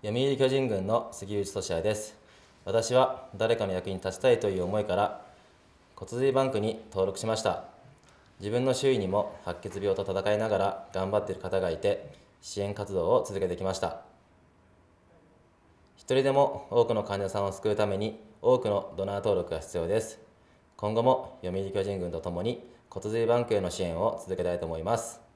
読売巨人軍の杉内俊也です。私は誰かの役に立ちたいという思いから骨髄バンクに登録しました。自分の周囲にも白血病と闘いながら頑張っている方がいて支援活動を続けてきました。一人でも多くの患者さんを救うために多くのドナー登録が必要です。今後も読売巨人軍とともに骨髄バンクへの支援を続けたいと思います。